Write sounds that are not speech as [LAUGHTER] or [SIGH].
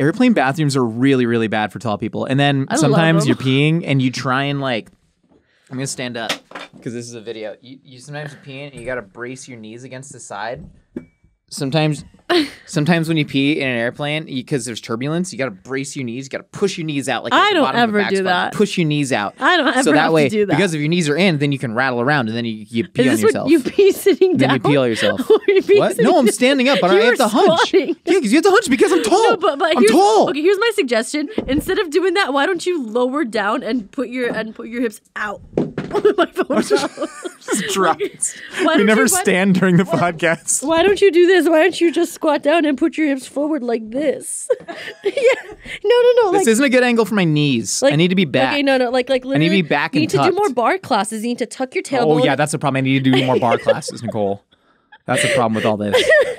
airplane bathrooms are really, really bad for tall people. And then I sometimes you're peeing and you try and like, I'm gonna stand up because this is a video. You, you sometimes you're peeing and you gotta brace your knees against the side. Sometimes, [LAUGHS] sometimes when you pee in an airplane, because there's turbulence, you gotta brace your knees. You gotta push your knees out like I don't bottom of a ever do spot. that. Push your knees out. I don't ever so that have way, to do that. because if your knees are in, then you can rattle around and then you, you pee Is on yourself. you pee sitting then down? you pee on yourself. You pee what? No, I'm standing up, [LAUGHS] but I have to hunch. Yeah, because you have to hunch because I'm [LAUGHS] tall. No, but, but I'm tall. Okay, here's my suggestion. Instead of doing that, why don't you lower down and put your and put your hips out? My phone fell. Dropped. Why We never you- why- stand during the podcast. Why don't you do this? Why don't you just squat down and put your hips forward like this? [LAUGHS] yeah. No, no, no. This like, isn't a good angle for my knees. like- I need to be back. Okay, no, no. Like, like literally. I need to be back You and need to do more barre classes. You need to tuck your tailbone. Oh yeah, that's the problem. I need to do more barre [LAUGHS] classes, Nicole. That's the problem with all this. [LAUGHS]